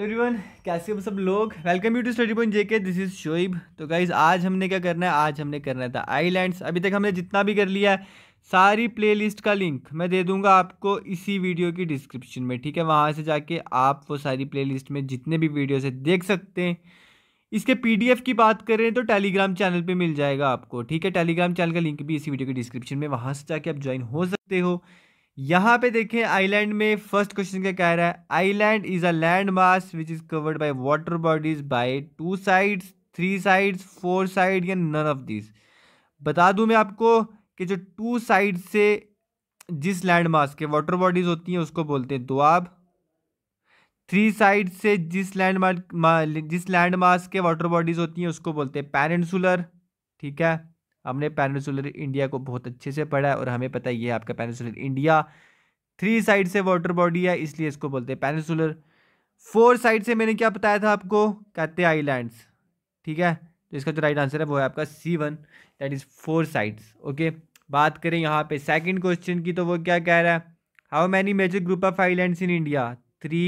Everyone कैसे हो सब लोग? Welcome you to study point JK this is Shoaib तो गाइज़ आज हमने क्या करना है? आज हमने करना था आईलैंड्स अभी तक हमने जितना भी कर लिया है, सारी प्लेलिस्ट का लिंक मैं दे दूँगा आपको इसी वीडियो की डिस्क्रिप्शन में, ठीक है? वहाँ से जाके आप वो सारी प्लेलिस्ट में जितने भी वीडियो से देख सकते हैं। इसके पीडीएफ की बात करें तो टेलीग्राम चैनल पे मिल जाएगा आपको, ठीक है? टेलीग्राम चैनल का लिंक भी इसी वीडियो की डिस्क्रिप्शन में, वहाँ से जाके आप ज्वाइन हो सकते हो। यहाँ पे देखें आइलैंड में फ़र्स्ट क्वेश्चन क्या कह रहा है? Island is a land mass which is covered by water bodies by two sides three sides four side या नन ऑफ़ दिस बता दूँ मैं आपको कि जो टू साइड से जिस लैंड मास के वाटर बॉडीज होती हैं, उसको बोलते हैं दुआब। थ्री साइड से जिस लैंड जिस लैंड मास के वाटर बॉडीज होती हैं, उसको बोलते हैं पेरेंसुलर ठीक है? हमने पेनिसुलर इंडिया को बहुत अच्छे से पढ़ा है और हमें पता ही है आपका पेनिसुलर इंडिया थ्री साइड से वाटर बॉडी है, इसलिए इसको बोलते हैं पेनिसुलर। फोर साइड से मैंने क्या बताया था आपको? कहते हैं आईलैंड्स ठीक है? तो इसका जो राइट आंसर है वो है आपका C one that is four sides okay बात करें यहाँ पे सेकंड क्वेश्चन की तो वो क्या कह रहा है? How many major group of islands in India three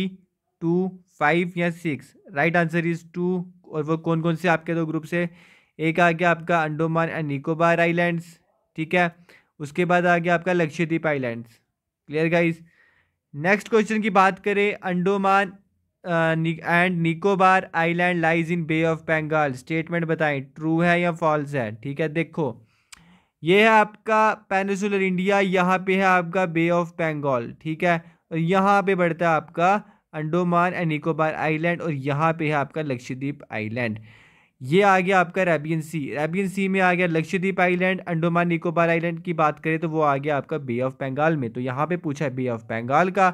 two five या six right answer is two और वो कौन कौन से आपके दो ग्रुप से? एक आ गया आपका अंडोमान एंड निकोबार आइलैंड्स, ठीक है? उसके बाद आ गया आपका Lakshadweep islands. Clear guys next question की बात करें, Andaman and Nicobar island lies in bay of Bengal statement बताएँ ट्रू है या फॉल्स है? ठीक है, देखो। ये है आपका पेनिसुलर इंडिया यहाँ पे है आपका बे ऑफ़ बंगाल ठीक है? और यहाँ पे बढ़ता है आपका अंडोमान एंड निकोबार आइलैंड, और यहाँ पे है आपका लक्षद्वीप आइलैंड। ये आ गया आपका रेबियन सी रेबियन सी में आ गया लक्षद्वीप आइलैंड अंडोमान निकोबार आइलैंड की बात करें तो वो आ गया आपका बे ऑफ़ बंगाल में। तो यहाँ पे पूछा है बे ऑफ़ बंगाल का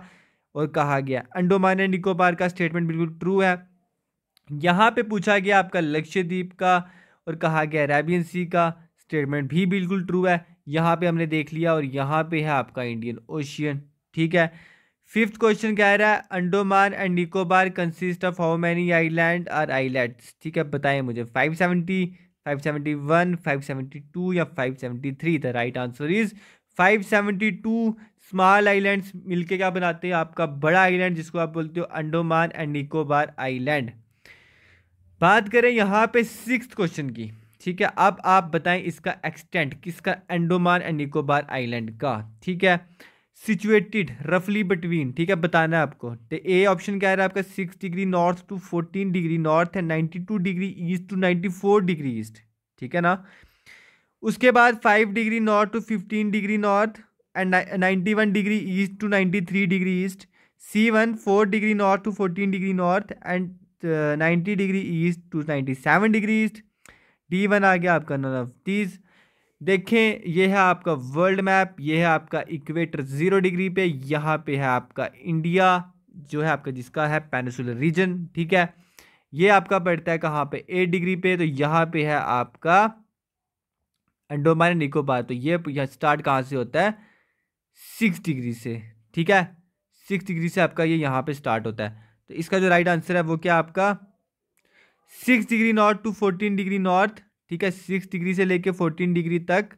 और कहा गया, अंडोमान एंड निकोबार का स्टेटमेंट बिल्कुल ट्रू है। यहाँ पे पूछा गया आपका लक्षद्वीप का और कहा गया रेबियन सी का स्टेटमेंट भी बिल्कुल ट्रू है। यहाँ पे हमने देख लिया और यहाँ पे है आपका इंडियन ओशियन ठीक है? फिफ्थ क्वेश्चन कह रहा है? Andaman and Nicobar consist of how many island are islands ठीक है, बताएँ मुझे। 570 571 572 या 573 the right answer is 572 small islands मिलके क्या बनाते हैं? आपका बड़ा आइलैंड जिसको आप बोलते हो अंडोमान एंड निकोबार आइलैंड बात करें यहाँ पे सिक्स क्वेश्चन की। ठीक है, अब आप बताएँ इसका एक्सटेंट किसका? अंडोमान एंड निकोबार आइलैंड का। ठीक है सिचुएटेड रफली बिटवीन ठीक है, बताना है आपको। तो ए ऑप्शन क्या है आपका? Six degree north to fourteen degree north and ninety two degree east to ninety four degree east ठीक है ना? उसके बाद five degree north to fifteen degree north and ninety one degree east to ninety three degree east C one four degree north to fourteen degree north and ninety degree east to ninety seven degree east D one आ गया आपका none of देखें, ये है आपका world map ये है आपका equator zero degree पे, यहाँ पे है आपका इंडिया जो है आपका जिसका है पेनिसुलर रीजन ठीक है? ये आपका पड़ता है कहाँ पे? एट डिग्री पे तो यहाँ पे है आपका अंडोमान निकोबार तो ये यहाँ स्टार्ट कहाँ से होता है? सिक्स डिग्री से, ठीक है? सिक्स डिग्री से आपका ये यहाँ पे स्टार्ट होता है। तो इसका जो राइट आंसर है, वो क्या आपका? Six degree north to fourteen degree north ठीक है, सिक्स डिग्री से लेके फोर्टीन डिग्री तक।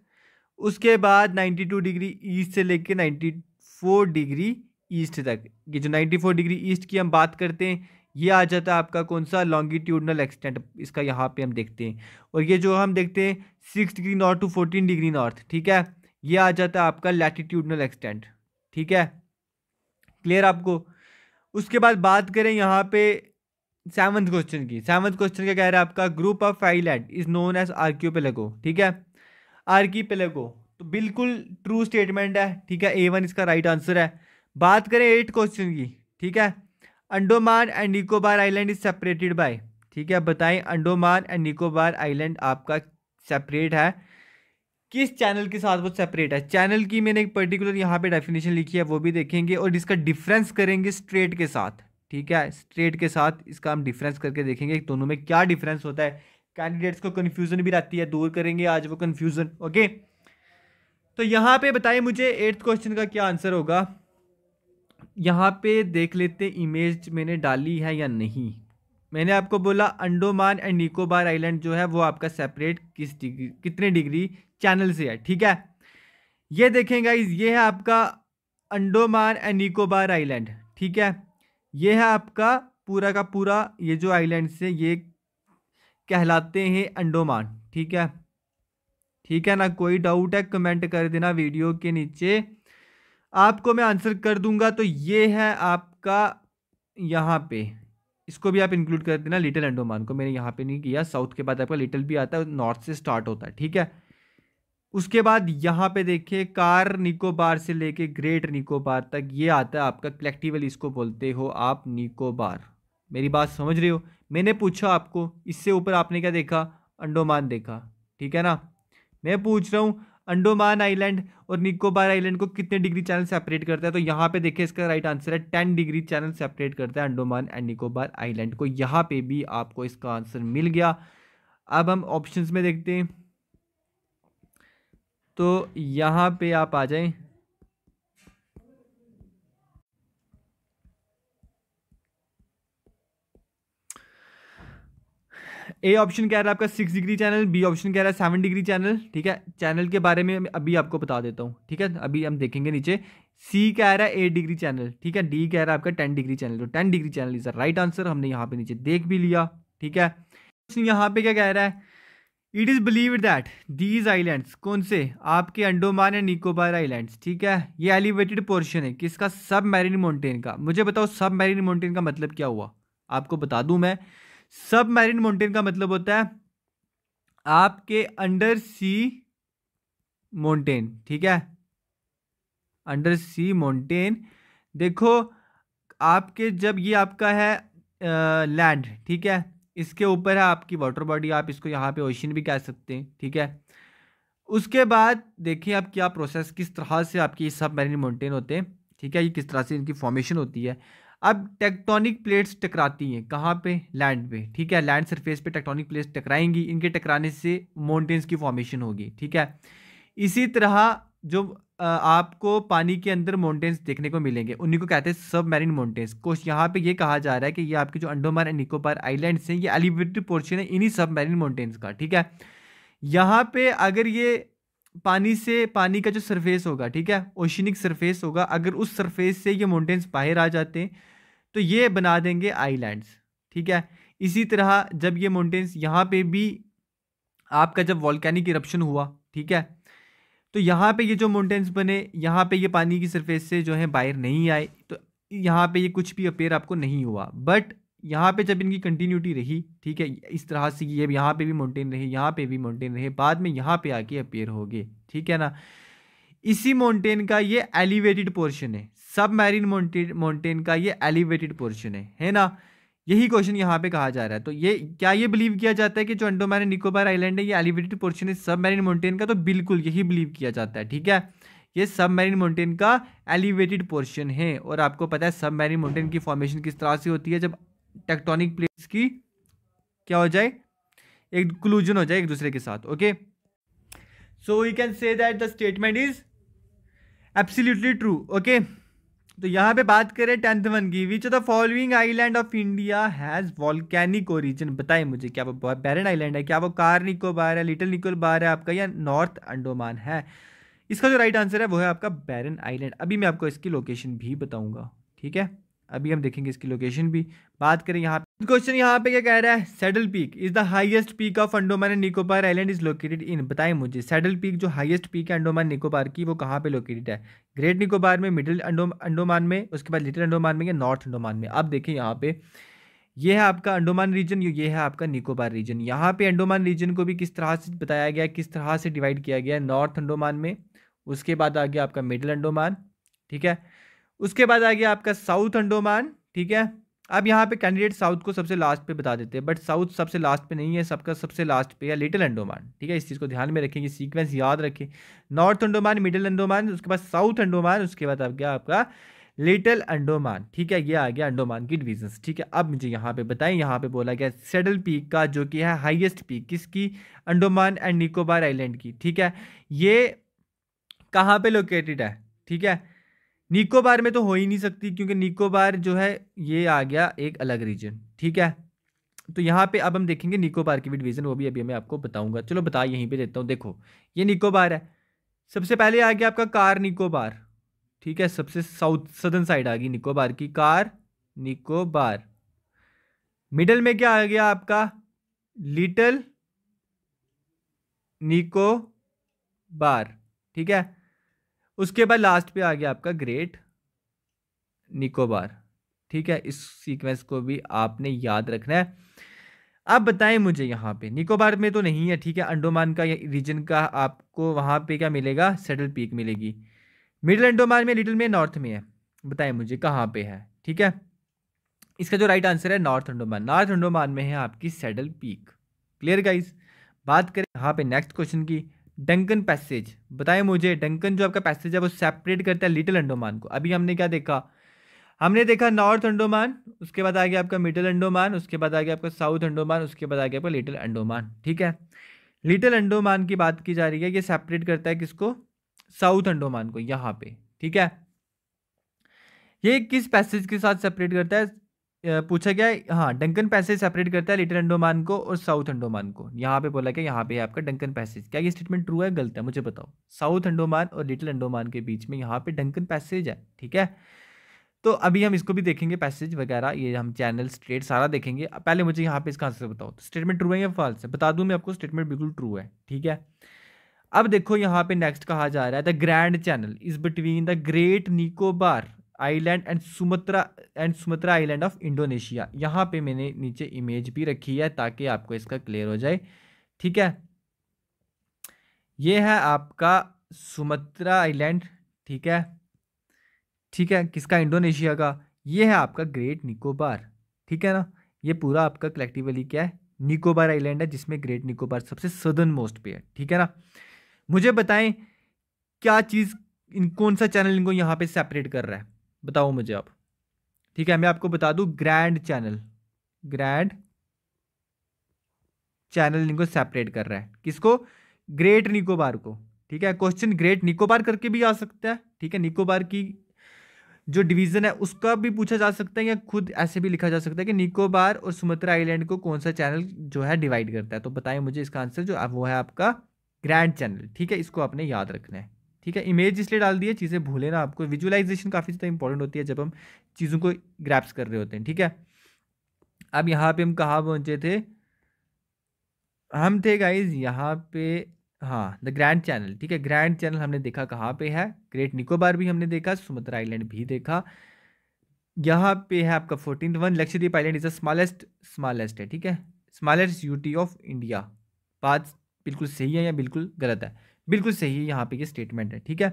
उसके बाद नाइन्टी टू डिग्री ईस्ट से लेके नाइन्टी फोर डिग्री ईस्ट तक। ये जो नाइन्टी फोर डिग्री ईस्ट की हम बात करते हैं, ये आ जाता है आपका कौन सा? लॉन्गिट्यूडनल एक्सटेंट इसका यहाँ पे हम देखते हैं। और ये जो हम देखते हैं, six degree north to fourteen degree north, ठीक है? ये आ जाता है आपका लैटिट्यूडनल एक्सटेंट ठीक है? क्लियर आपको? उसके बाद बात करें यहाँ पे सेवंथ क्वेश्चन की। सेवंथ क्वेश्चन क्या कह रहा है आपका? Group of island is known as archipelago ठीक है? आर्कीपेलेगो तो बिल्कुल ट्रू स्टेटमेंट है, ठीक है? ए वन इसका राइट आंसर है। बात करें एट क्वेश्चन की, ठीक है? Andaman and Nicobar island is separated by ठीक है? बताएँ अंडोमान एंड निकोबार आइलैंड आपका सेपरेट है। किस चैनल के साथ वो सेपरेट है? चैनल की मैंने एक पर्टिकुलर यहाँ पे डेफिनेशन लिखी है, वो भी देखेंगे और इसका डिफरेंस करेंगे स्ट्रेट के साथ। ठीक है? स्ट्रेट के साथ इसका हम डिफरेंस करके देखेंगे। दोनों में क्या डिफरेंस होता है? कैंडिडेट्स को कन्फ्यूज़न भी रहती है, दूर करेंगे आज वो कन्फ्यूज़न ओके तो यहाँ पे बताइए मुझे एट्थ क्वेश्चन का क्या आंसर होगा? यहाँ पे देख लेते इमेज मैंने डाली है या नहीं? मैंने आपको बोला अंडोमान एंड निकोबार आइलैंड जो है वो आपका सेपरेट किस डिग्री कितने डिग्री चैनल से है, ठीक है? ये देखेंगे ये है आपका अंडोमान एंड निकोबार आइलैंड ठीक है? ये है आपका पूरा का पूरा, ये जो आइलैंड्स है, ये कहलाते हैं अंडोमान, ठीक है? ठीक है ना? कोई डाउट है कमेंट कर देना वीडियो के नीचे। आपको मैं आंसर कर दूँगा तो ये है आपका यहाँ पे। इसको भी आप इंक्लूड कर देना लिटिल अंडोमान को। मैंने यहाँ पे नहीं किया साउथ के बाद आपका लिटिल भी आता है नॉर्थ से स्टार्ट होता है, ठीक है? उसके बाद यहाँ पे देखिए, कार निकोबार से लेके ग्रेट निकोबार तक ये आता है आपका कलेक्टिवल इसको बोलते हो आप निकोबार। मेरी बात समझ रहे हो? मैंने पूछा आपको, इससे ऊपर आपने क्या देखा? अंडोमान देखा, ठीक है ना? मैं पूछ रहा हूँ, अंडोमान आइलैंड और निकोबार आइलैंड को कितने डिग्री चैनल सेपरेट करता है? तो यहाँ पे देखिए, इसका राइट आंसर है, टेन डिग्री चैनल सेपरेट करता है अंडोमान एंड निकोबार आइलैंड को। यहाँ पे भी आपको इसका आंसर मिल गया। अब हम ऑप्शंस में देखते हैं। तो यहाँ पे आप आ जाएँ। ए ऑप्शन कह रहा है आपका six degree channel B option कह रहा है सेवन डिग्री चैनल ठीक है? चैनल के बारे में अभी आपको बता देता हूँ, ठीक है? अभी हम देखेंगे नीचे। सी कह रहा है एट डिग्री चैनल ठीक है? डी कह रहा है आपका टेन डिग्री चैनल तो ten degree channel is the right answer हमने यहाँ पे नीचे देख भी लिया, ठीक है? यहाँ पे क्या कह रहा है? It is believe that these islands कौन से? आपके अंडोमान एंड निकोबार आइलैंड्स ठीक है? ये एलिवेटेड पोर्शन है। किसका? सब मैरिन माउंटेन का। मुझे बताओ सब मैरिन माउंटेन का मतलब क्या हुआ? आपको बता दूँ मैं। सब मैरिन माउंटेन का मतलब होता है आपके अंडर सी माउंटेन ठीक है? अंडर सी माउंटेन देखो, आपके जब ये आपका है लैंड ठीक है? इसके ऊपर है आपकी वाटर बॉडी आप इसको यहाँ पे ओशन भी कह सकते हैं, ठीक है? उसके बाद देखिए आप क्या प्रोसेस किस तरह से आपकी सब मैरिन माउंटेन होते हैं, ठीक है? ये किस तरह से इनकी फॉर्मेशन होती है? अब टेक्टोनिक प्लेट्स टकराती हैं, कहाँ पे? लैंड पे, ठीक है? लैंड सरफेस पे टेक्टोनिक प्लेट्स टकराएँगी, इनके टकराने से माउंटेन्स की फॉर्मेशन होगी, ठीक है? इसी तरह जो आपको पानी के अंदर माउंटेन्स देखने को मिलेंगे। उन्हीं को कहते हैं सब मैरिन माउंटेन्स कुछ यहाँ पे ये कहा जा रहा है कि ये आपके जो अंडोमान एंड निकोबार आइलैंड्स हैं, ये एलिवेटेड पोर्शन है इन्हीं सब मैरिन माउंटेन्स का, ठीक है? यहाँ पे अगर ये पानी से, पानी का जो सरफेस होगा, ठीक है? ओशनिक सरफेस होगा। अगर उस सरफेस से ये माउंटेन्स बाहर आ जाते हैं तो ये बना देंगे आईलैंड्स ठीक है? इसी तरह जब ये माउंटेन्स यहाँ पे भी आपका जब वॉल्केनिक इरप्शन हुआ, ठीक है? तो यहाँ पे ये जो माउंटेन्स बने, यहाँ पे ये पानी की सरफेस से जो है बाहर नहीं आए तो यहाँ पे ये कुछ भी अपेयर आपको नहीं हुआ। बट यहाँ पे जब इनकी कंटिन्यूटी रही, ठीक है, इस तरह से ये यहाँ पे भी माउंटेन रहे, यहाँ पे भी माउंटेन रहे, बाद में यहाँ पे आके अपेयर हो गए, ठीक है ना? इसी माउंटेन का ये एलिवेटेड पोर्शन है। सब मैरिन माउंटेन का ये एलिवेटेड पोर्शन है है ना? यही क्वेश्चन यहाँ पे कहा जा रहा है। तो ये, क्या ये बिलीव किया जाता है कि जो अंडोमान निकोबार आइलैंड है, ये एलिवेटेड पोर्शन है सब मैरिन माउंटेन का तो बिल्कुल यही बिलीव किया जाता है, ठीक है? ये सब मैरिन माउंटेन का एलिवेटेड पोर्शन है और आपको पता है सब मैरिन माउंटेन की फॉर्मेशन किस तरह से होती है, जब टेक्टोनिक प्लेट्स की क्या हो जाए? एक क्लूजन हो जाए एक दूसरे के साथ okay so we can say that the statement is absolutely true okay तो यहाँ पे बात करें टेंथ वन की which of the following island of India has volcanic origin बताए मुझे, क्या वो बैरन आइलैंड है? क्या वो कार निकोबार है लिटिल निकोबार है आपका, या नॉर्थ अंडोमान है? इसका जो राइट आंसर है, वो है आपका बैरन आइलैंड अभी मैं आपको इसकी लोकेशन भी बताऊँगा, ठीक है? अभी हम देखेंगे इसकी लोकेशन भी। बात करें यहाँ क्वेश्चन यहाँ पे क्या कह रहा है? Saddle peak is the highest peak of Andaman and Nicobar island is located in बताएँ मुझे सेडल पीक जो हाईएस्ट पीक है अंडोमान निकोबार की, वो कहाँ पे लोकेटेड है? ग्रेट निकोबार में मिडिल अंडोमान में, उसके बाद लिटिल अंडोमान में या नॉर्थ अंडोमान में? अब देखें यहाँ पे, ये है आपका अंडोमान रीजन ये है आपका निकोबार रीजन यहाँ पे अंडोमान रीजन को भी किस तरह से बताया गया, किस तरह से डिवाइड किया गया नॉर्थ अंडोमान में, उसके बाद आ गया आपका मिडिल अंडोमान ठीक है? उसके बाद आ गया आपका साउथ अंडोमान ठीक है? अब यहाँ पे कैंडिडेट साउथ को सबसे लास्ट पे बता देते हैं बट साउथ सबसे लास्ट पे नहीं है, सबका सबसे लास्ट पे है लिटिल अंडोमान, ठीक है? इस चीज़ को ध्यान में रखेंगे सीक्वेंस याद रखें। नॉर्थ अंडोमान मिडिल अंडोमान, उसके बाद साउथ अंडोमान, उसके बाद आ गया आपका लिटिल अंडोमान, ठीक है? ये आ गया अंडोमान की डिविजन ठीक है? अब मुझे यहाँ पे बताएँ, यहाँ पे बोला गया सेडल पीक का, जो कि है हाईएस्ट पीक किसकी? अंडोमान एंड निकोबार आइलैंड की, ठीक है? ये कहाँ पे लोकेटेड है, ठीक है? निकोबार में तो हो ही नहीं सकती, क्योंकि निकोबार जो है, ये आ गया एक अलग रीजन ठीक है? तो यहाँ पे अब हम देखेंगे निकोबार की भी डिवीज़न वो भी अभी मैं आपको बताऊँगा। चलो बता, यहीं पे देता हूँ, देखो, ये निकोबार है। सबसे पहले आ गया आपका कार निकोबार, ठीक है? सबसे साउथ सदर्न साइड आ गई निकोबार की, कार निकोबार। मिडल में क्या आ गया आपका? लिटल निको बार ठीक है? उसके बाद लास्ट पे आ गया आपका ग्रेट निकोबार ठीक है, इस सीक्वेंस को भी आपने याद रखना है। आप बताएँ मुझे यहाँ पे निकोबार में तो नहीं है, ठीक है, अंडोमान का रीजन का आपको वहाँ पे क्या मिलेगा? सेटल पीक मिलेगी। मिडिल अंडोमान में लिटिल में नॉर्थ में है। बताएँ मुझे कहाँ पे है, ठीक है? इसका जो राइट आंसर है नॉर्थ अंडोमान नॉर्थ अंडोमान में है आपकी सेडल पीक क्लियर गाइज़ बात करें यहाँ पे नेक्स्ट क्वेश्चन की। डंकन पैसेज बताएँ मुझे डंकन जो आपका पैसेज है, वो सेपरेट करता है लिटिल अंडोमान को। अभी हमने क्या देखा? हमने देखा नॉर्थ अंडोमान उसके बाद आ गया आपका मिडिल अंडोमान उसके बाद आ गया आपका साउथ अंडोमान उसके बाद आ गया आपका लिटिल अंडोमान ठीक है? लिटिल अंडोमान की बात की जा रही है, ये सेपरेट करता है किसको? साउथ अंडोमान को, यहाँ पे, ठीक है? ये किस पैसेज के साथ सेपरेट करता है? पूछा गया है डंकन पैसेज सेपरेट करता है लिटिल अंडोमान को और साउथ अंडोमान को। यहाँ पे बोला गया, यहाँ पे है आपका डंकन पैसेज क्या ये स्टेटमेंट ट्रू है? गलत है, मुझे बताओ। साउथ अंडोमान और लिटिल अंडोमान के बीच में यहाँ पे डंकन पैसेज है, ठीक है? तो अभी हम इसको भी देखेंगे पैसेज वगैरह, ये हम चैनल स्ट्रेट सारा देखेंगे। पहले मुझे यहाँ पे इसका आंसर बताओ। तो स्टेटमेंट ट्रू है या फॉल्स है? बता दूँ मैं आपको स्टेटमेंट बिल्कुल ट्रू है, ठीक है? अब देखो यहाँ पे नेक्स्ट कहा जा रहा है the grand channel is between the great Nicobar island and Sumatra and Sumatra island of Indonesia. यहाँ पे मैंने नीचे इमेज भी रखी है ताकि आपको इसका क्लियर हो जाए। ठीक है? ये है आपका सुमत्रा आइलैंड। ठीक है? ठीक है? किसका? इंडोनेशिया का। ये है आपका ग्रेट निकोबार। ठीक है ना? ये पूरा आपका कलेक्टिवली क्या है? निकोबार आइलैंड है, जिसमें ग्रेट निकोबार सबसे सदर्न मोस्ट पे है। ठीक है ना? मुझे बताएँ, क्या चीज़, इन कौन सा चैनल इनको यहाँ पे सेपरेट कर रहा है? बताओ मुझे आप। ठीक है, मैं आपको बता दूँ ग्रैंड चैनल ग्रैंड चैनल इनको सेपरेट कर रहा है। किसको? ग्रेट निकोबार को। ठीक है क्वेश्चन ग्रेट निकोबार करके भी आ सकता है। ठीक है निकोबार की जो डिवीज़न है, उसका भी पूछा जा सकता है या खुद ऐसे भी लिखा जा सकता है कि निकोबार और सुमत्रा आइलैंड को कौन सा चैनल जो है डिवाइड करता है। तो बताएँ मुझे इसका आंसर जो, वो है आपका ग्रैंड चैनल ठीक है, इसको आपने याद रखना है। ठीक है? इमेज इसलिए डाल दिए चीज़ें भूले ना आपको। विजुअलाइजेशन काफ़ी ज़्यादा इंपॉर्टेंट होती है जब हम चीज़ों को ग्रैप्स कर रहे होते हैं, ठीक है? अब यहाँ पे हम कहाँ पहुँचे थे? हम थे गाइज़ यहाँ पे हाँ द ग्रैंड चैनल ठीक है? ग्रैंड चैनल हमने देखा कहाँ पे है? ग्रेट निकोबार भी हमने देखा सुमत्रा आइलैंड भी देखा। यहाँ पे है आपका fourteen one Lakshadweep island is the smallest smallest है, ठीक है? स्मॉलेस्ट यूटी ऑफ़ इंडिया बात बिल्कुल सही है या बिल्कुल गलत है? बिल्कुल सही यहाँ पे ये स्टेटमेंट है, ठीक है?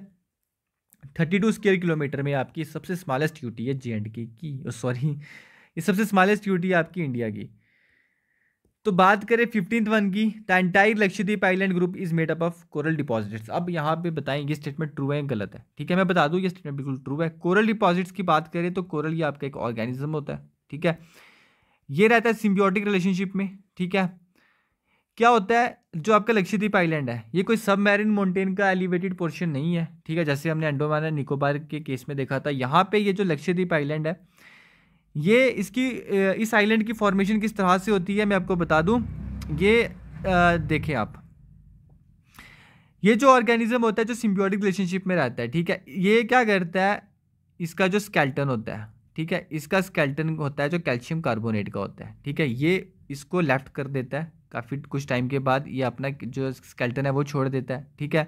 थर्टी टू स्क्वेयर किलोमीटर में आपकी सबसे स्मॉलेस्ट यूटी है जे एंड के की सॉरी ये सबसे स्मॉलेस्ट यूटी है आपकी इंडिया की। तो बात करें फिफ्टींथ वन की the entire Lakshadweep island group is made up of coral deposits अब यहाँ पे बताएँ, ये स्टेटमेंट ट्रू है गलत है? ठीक है, मैं बता दूँ, ये स्टेटमेंट बिल्कुल ट्रू है। कोरल डिपॉजिट्स की बात करें तो कोरल ये आपका एक ऑर्गेनिज्म होता है, ठीक है? ये रहता है सिम्बियोटिक रिलेशनशिप में, ठीक है? क्या होता है, जो आपका लक्षद्वीप आइलैंड है, ये कोई सब मैरिन माउंटेन का एलिवेटेड पोर्शन नहीं है, ठीक है? जैसे हमने अंडोमान एंड निकोबार के केस में देखा था, यहाँ पे ये जो लक्षद्वीप आइलैंड है, ये इसकी इस आइलैंड की फॉर्मेशन किस तरह से होती है, मैं आपको बता दूँ। ये देखें आप। ये जो ऑर्गेनिज्म होता है, जो सिम्बियोटिक रिलेशनशिप में रहता है, ठीक है? ये क्या करता है, इसका जो स्केल्टन होता है, ठीक है? इसका स्केल्टन होता है, जो कैल्शियम कार्बोनेट का होता है, ठीक है? ये इसको लेफ़्ट कर देता है काफ़ी कुछ टाइम के बाद ये अपना जो स्केल्टन है वो छोड़ देता है, ठीक है?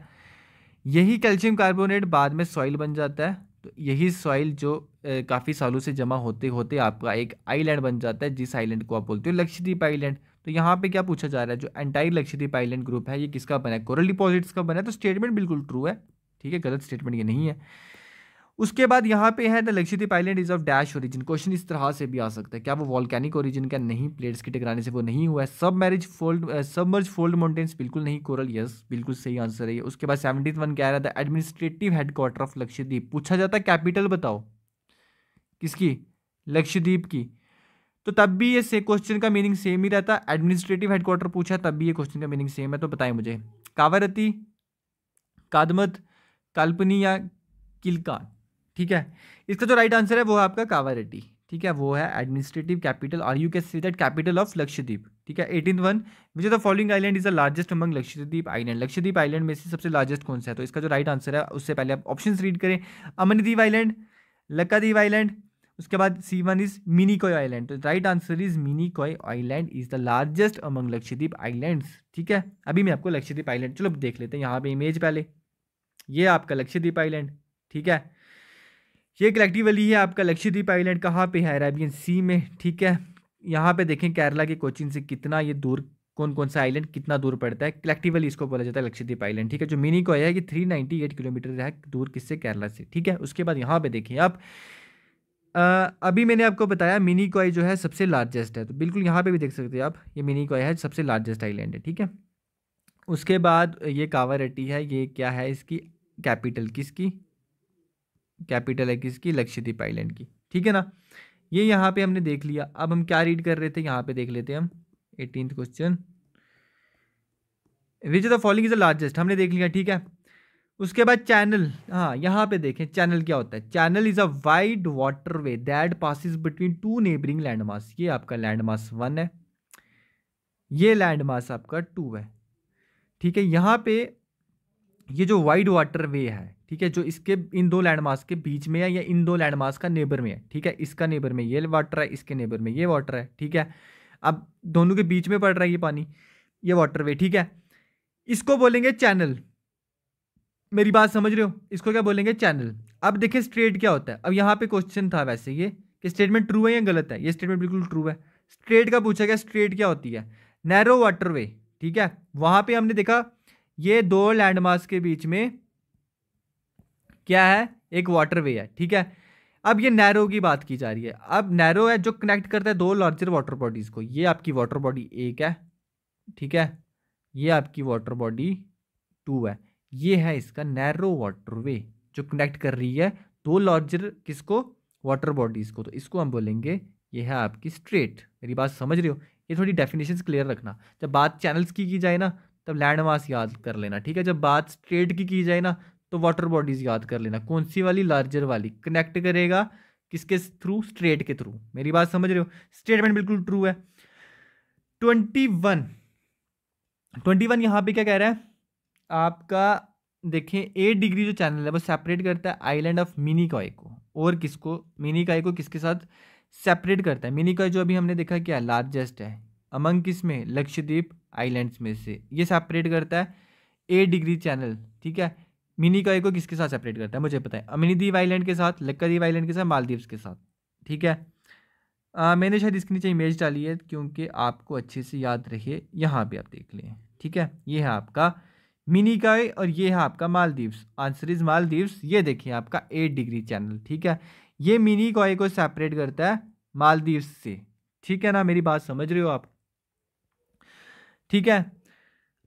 यही कैल्शियम कार्बोनेट बाद में सॉइल बन जाता है तो यही सॉइल जो काफ़ी सालों से जमा होते होते आपका एक आइलैंड बन जाता है, जिस आइलैंड को आप बोलते हो लक्षद्वीप आइलैंड तो यहाँ पे क्या पूछा जा रहा है, जो एंटायर लक्षद्वीप आइलैंड ग्रुप है, ये किसका बना है? कोरल डिपॉजिट्स का बना है तो स्टेटमेंट बिल्कुल ट्रू है, ठीक है? गलत स्टेटमेंट ये नहीं है। उसके बाद यहाँ पे है the Lakshadweep island is of dash origin question इस तरह से भी आ सकता है, क्या वो वॉल्केनिक ओरिजिन का नहीं प्लेट्स के टकराने से वो नहीं हुआ है? सब मैरिज फोल्ड सब मर्ज फोल्ड माउंटेन्स बिल्कुल नहीं, कोरल यस बिल्कुल सही आंसर है उसके बाद सेवनटीन वन कह रहा the administrative headquarter of Lakshadweep पूछा जाता है कैपिटल बताओ। किसकी? लक्षद्वीप की। तो तब भी ये क्वेश्चन का मीनिंग सेम ही रहता। एडमिनिस्ट्रेटिव हेडक्वार्टर पूछा, तब भी ये क्वेश्चन का मीनिंग सेम है तो बताएँ मुझे। कावारती, कादमत, काल्पनी या किलकान? ठीक है? इसका जो राइट आंसर है वो है आपका कावारेटी ठीक है? वो है एडमिनिस्ट्रेटिव कैपिटल और you can see that capital of Lakshadweep ठीक है? Eighteen one which the following island is the largest among Lakshadweep island Lakshadweep island में से सबसे लार्जेस्ट कौन सा है? तो इसका जो राइट आंसर है, उससे पहले आप ऑप्शन रीड करें। अमनदीप आइलैंड लक्कादीप आइलैंड उसके बाद C one is Minicoy island तो right answer is Minicoy island is the largest among Lakshadweep islands ठीक है? अभी मैं आपको लक्षद्वीप आइलैंड चलो देख लेते हैं यहाँ पे इमेज पहले। ये आपका लक्षद्वीप आइलैंड ठीक है? ये कलेक्टिव वैली है, आपका लक्षद्वीप आइलैंड कहाँ पे है? अरेबियन सी में, ठीक है? यहाँ पे देखें केरला के कोचिन से कितना ये दूर कौन कौन सा आइलैंड कितना दूर पड़ता है? कलेक्टिवली इसको बोला जाता है लक्षद्वीप आइलैंड ठीक है? जो मिनी को है कि थ्री नाइन्टी एट किलोमीटर है दूर किससे? केरला से, ठीक है? उसके बाद यहाँ पे देखिए आप अभी मैंने आपको बताया मिनी कोई जो है सबसे लार्जेस्ट है तो बिल्कुल यहाँ पे भी देख सकते हैं आप, ये मिनी कोई है सबसे लार्जेस्ट आइलैंड है, ठीक है? उसके बाद ये कावारेटी है, ये क्या है इसकी? कैपिटल किसकी? कैपिटल है किसकी? लक्षद्वीप आइलैंड की। ठीक है ना? ये यहाँ पे हमने देख लिया। अब हम क्या रीड कर रहे थे? यहाँ पे देख लेते हैं हम। Eighteen question which the following is the largest हमने देख लिया, ठीक है? उसके बाद चैनल हाँ यहाँ पे देखें चैनल क्या होता है? Channel is a wide water way that passes between two neighbouring land ये आपका लैंड वन है। ये लैंड आपका टू है। ठीक है, यहाँ पे ये जो वाइड वाटर वे है ठीक है, जो इसके इन दो लैंड मास के बीच में है या इन दो लैंड मास का नेबर में है, ठीक है? इसका नेबर में ये वाटर है, इसके नेबर में ये वाटर है, ठीक है? अब दोनों के बीच में पड़ रहा है ये पानी, ये वाटर वे ठीक है? इसको बोलेंगे चैनल मेरी बात समझ रहे हो? इसको क्या बोलेंगे चैनल अब देखिए स्ट्रेट क्या होता है। अब यहाँ पे क्वेश्चन था वैसे ये, कि स्टेटमेंट ट्रू है या गलत है? ये स्टेटमेंट बिल्कुल ट्रू है। स्ट्रेट का पूछा गया स्ट्रेट क्या होती है? नैरो वाटर वे ठीक है? वहाँ पे हमने देखा, ये दो लैंड मास के बीच में क्या है? एक वाटर वे है, ठीक है? अब ये नैरो की बात की जा रही है। अब नैरो है जो कनेक्ट करता है दो लार्जर वाटर बॉडीज़ को। ये आपकी वाटर बॉडी एक है, ठीक है? ये आपकी वाटर बॉडी टू है। ये है इसका नैरो वाटर वे जो कनेक्ट कर रही है दो लार्जर किसको? वाटर बॉडीज़ को। तो इसको हम बोलेंगे, ये है आपकी स्ट्रेट मेरी बात समझ रहे हो? ये थोड़ी डेफिनेशन क्लियर रखना। जब बात चैनल्स की की जाए ना, तब लैंड मास याद कर लेना, ठीक है? जब बात स्ट्रेट की की जाए ना तो वाटर बॉडीज़ याद कर लेना। कौन सी वाली लार्जर वाली? कनेक्ट करेगा किसके थ्रू स्ट्रेट के थ्रू मेरी बात समझ रहे हो? स्टेटमेंट बिल्कुल ट्रू है। ट्वेंटी वन ट्वेंटी वन यहाँ पे क्या कह रहा है? आपका, देखें एट डिग्री जो चैनल है, वो सेपरेट करता है आइलैंड ऑफ़ मिनी कॉय को। और किसको? मिनी कॉय को किसके साथ? सेपरेट करता है। मिनी कॉय जो अभी हमने देखा क्या लार्जेस्ट है। अमंग किसमें लक्षद्वीप आइलैंड्स में से। ये सेपरेट करता है एट डिग्री चैनल ठीक है? मिनी कॉय को किसके साथ सेपरेट करता है? मुझे पता है। अमिनीदीप आइलैंड के साथ लक्कादीप आइलैंड के साथ मालदीव्स के साथ। ठीक है? आ, मैंने शायद इसके नीचे इमेज डाली है क्योंकि आपको अच्छे से याद रहे। यहाँ पे आप देख लें। ठीक है? ये है आपका मिनी काय और ये है आपका मालदीव्स। Answer is Maldives. ये देखिए आपका एट डिग्री चैनल ठीक है? ये मिनी कॉय को सेपरेट करता है मालदीव्स से। ठीक है ना? मेरी बात समझ रहे हो आप? ठीक है?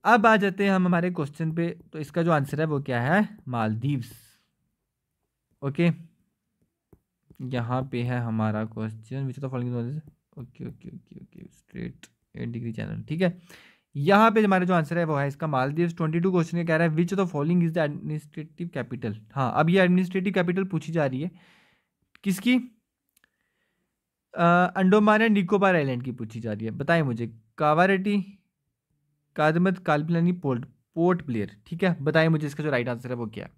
अब आ जाते हैं हम हमारे क्वेश्चन पे। तो इसका जो आंसर है वो क्या है? मालदीव्स। ओके यहाँ पे है हमारा question which of following okay okay okay okay strait eight degree channel ठीक है? यहाँ पे हमारा जो आंसर है वो है इसका मालदीव्स। ट्वेंटी टू क्वेश्चन कह रहा है which of the following is the administrative capital हाँ अब ये एडमिनिस्ट्रेटिव कैपिटल पूछी जा रही है। किसकी? अंडोमान एंड निकोबार आइलैंड की पूछी जा रही है। बताएँ मुझे, कावारेटी कादमत कालपिलानी पोर्ट पोर्ट ब्लेयर, ठीक है? बताएँ मुझे इसका जो राइट आंसर है वो क्या है?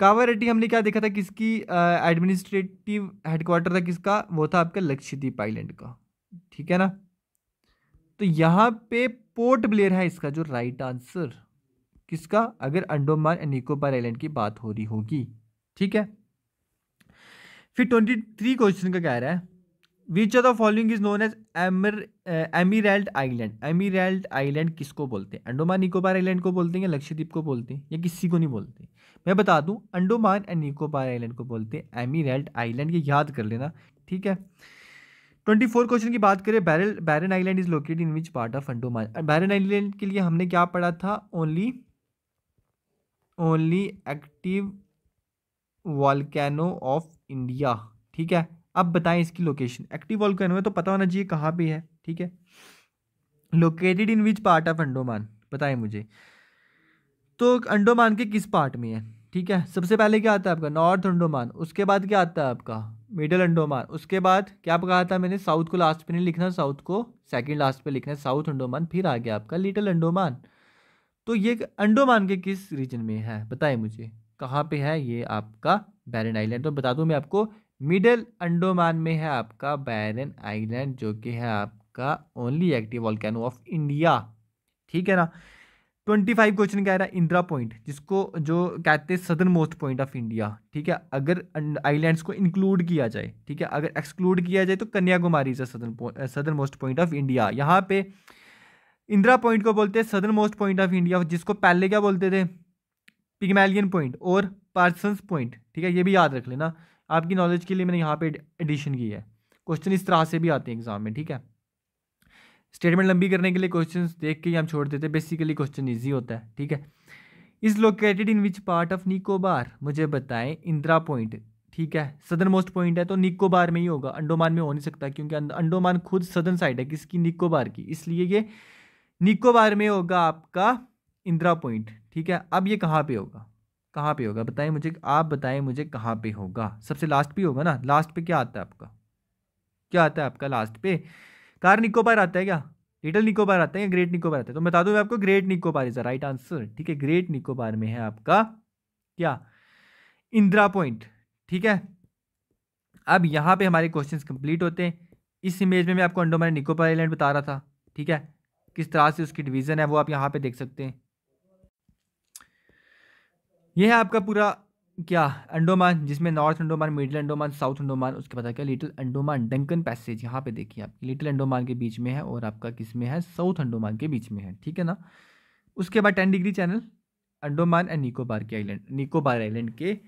कावारेटी हमने क्या देखा था किसकी एडमिनिस्ट्रेटिव हेडक्वार्टर था किसका? वो था आपका लक्षद्वीप आइलैंड का, ठीक है ना? तो यहाँ पे पोर्ट ब्लेयर है इसका जो राइट आंसर किसका? अगर अंडोमान एंड निकोबार आइलैंड की बात हो रही होगी, ठीक है? फिर ट्वेंटी थ्री क्वेश्चन का कह रहा है? Which of the following is known as एमर emerald island emerald island किसको बोलते हैं? अंडोमान निकोबार आइलैंड को बोलते हैं या लक्षद्वीप को बोलते हैं? या किसी को नहीं बोलते? मैं बता दूँ, अंडोमान एंड निकोबार आइलैंड को बोलते हैं। एमीरेल्ट आइलैंड ये याद कर लेना, ठीक है? ट्वेंटी फोर क्वेश्चन की बात करें barrel Barren island is located in which part of Andaman? Barren island के लिए हमने क्या पढ़ा था? Only only active volcano of India ठीक है? अब बताएँ इसकी लोकेशन एक्टिव वॉलकैनो है तो पता होना चाहिए कहाँ पे है, ठीक है? Located in which part of Andaman बताएँ मुझे। तो अंडोमान के किस पार्ट में है, ठीक है? सबसे पहले क्या आता है आपका? नॉर्थ अंडोमान उसके बाद क्या आता है आपका? मिडल अंडोमान उसके बाद क्या कहा था मैंने? साउथ को लास्ट पे नहीं लिखना साउथ को सेकंड लास्ट पे लिखना। है साउथ अंडोमान फिर आ गया आपका लिटिल अंडोमान तो ये अंडोमान के किस रीजन में है? बताए मुझे। कहाँ पे है ये आपका बैरन आइलैंड तो बता दूँ मैं आपको मिडल अंडोमान में है आपका बैरन आइलैंड, जो कि है आपका only active volcano of India ठीक है ना? ट्वेंटी फाइव क्वेश्चन कह रहा है इंदिरा पॉइंट जिसको जो कहते हैं southern most point of India ठीक है? अगर आइलैंड्स को इंक्लूड किया जाए, ठीक है? अगर एक्सक्लूड किया जाए तो कन्याकुमारी से southern southern most point of India यहाँ पे इंदिरा पॉइंट को बोलते हैं southern most point of India जिसको पहले क्या बोलते थे? पिगमैलियन पॉइंट और पार्सन्स पॉइंट ठीक है? ये भी याद रख लेना। आपकी नॉलेज के लिए मैंने यहाँ पे एडिशन की है। क्वेश्चन इस तरह से भी आते हैं एग्ज़ाम में, ठीक है? स्टेटमेंट लंबी करने के लिए क्वेश्चन देख के ही हम छोड़ देते हैं। बेसिकली क्वेश्चन ईजी होता है, ठीक है? Is located in which part of Nicobar मुझे बताएँ इंदिरा पॉइंट ठीक है? सदर्न मोस्ट पॉइंट है तो निकोबार में ही होगा। अंडोमान में हो नहीं सकता क्योंकि अंडोमान खुद सदर्न साइड है, किसकी? निकोबार की। इसलिए ये निकोबार में होगा आपका इंदिरा पॉइंट ठीक है? अब ये कहाँ पे होगा? कहाँ पे होगा? बताएँ मुझे, आप बताएँ मुझे कहाँ पे होगा? सबसे लास्ट पे होगा ना? लास्ट पे क्या आता है आपका? क्या आता है आपका लास्ट पे? कार निकोबार आता है क्या? लिटल निकोबार आता है या ग्रेट निकोबार आता है? तो बता दूँ मैं आपको great Nicobar is the right answer ठीक है? ग्रेट निकोबार में है आपका क्या? इंदिरा पॉइंट ठीक है? अब यहाँ पे हमारे क्वेश्चंस कंप्लीट होते हैं। इस इमेज में मैं आपको अंडोमान निकोबार आइलैंड बता रहा था। ठीक है? किस तरह से उसकी डिवीज़न है वो आप यहाँ पे देख सकते हैं। ये है आपका पूरा, क्या, अंडोमान, जिसमें north Andaman, middle Andaman, south Andaman, उसके बाद क्या लिटिल अंडोमान, डंकन पैसेज, यहाँ पे देखिए आप, लिटिल अंडोमान के बीच में है और आपका किसमें है, साउथ अंडोमान के बीच में है, ठीक है ना? उसके बाद ten degree channel, Andaman and Nicobar के आइलैंड, निकोबार आइलैंड के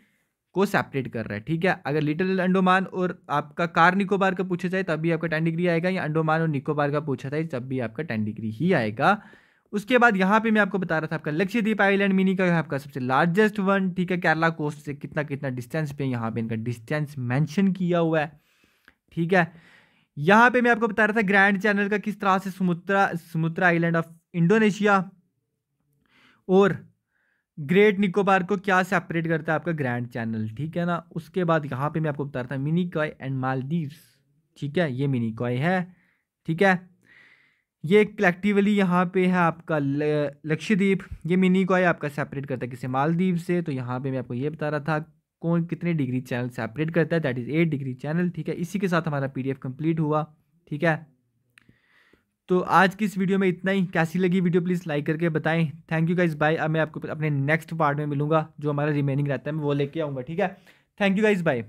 को सेपरेट कर रहा है, ठीक है? अगर लिटिल अंडोमान और आपका कार निकोबार का पूछा जाए, तब भी आपका टेन डिग्री आएगा, या अंडोमान और निकोबार का पूछा जाए, तब भी आपका टेन डिग्री ही आएगा। उसके बाद यहाँ पे मैं आपको बता रहा था आपका लक्षद्वीप आइलैंड मिनी का आपका सबसे लार्जेस्ट वन ठीक है, केरला कोस्ट से कितना कितना डिस्टेंस पे यहाँ पे इनका डिस्टेंस मेंशन किया हुआ है, ठीक है। यहाँ पे मैं आपको बता रहा था ग्रैंड चैनल का किस तरह से Sumatra Sumatra island of Indonesia और ग्रेट निकोबार को क्या सेपरेट करता है आपका ग्रैंड चैनल ठीक है ना। उसके बाद यहाँ पे मैं आपको बता रहा था मिनी कॉय एंड मालदीव्स ठीक है, ये मिनी कॉय है, ठीक है। ये कलेक्टिवली यहाँ पे है आपका लक्षद्वीप। ये मिनी को है आपका सेपरेट करता है किसी मालदीव से तो यहाँ पे मैं आपको ये बता रहा था कौन कितने डिग्री चैनल सेपरेट करता है that is eight degree channel ठीक है? इसी के साथ हमारा पीडीएफ कंप्लीट हुआ, ठीक है? तो आज की इस वीडियो में इतना ही। कैसी लगी वीडियो प्लीज़ लाइक करके बताएँ। थैंक यू गाइज़ बाय अब मैं आपको अपने नेक्स्ट पार्ट में मिलूँगा, जो हमारा रिमेनिंग रहता है, मैं वो लेके आऊँगा, ठीक है? Thank you guys bye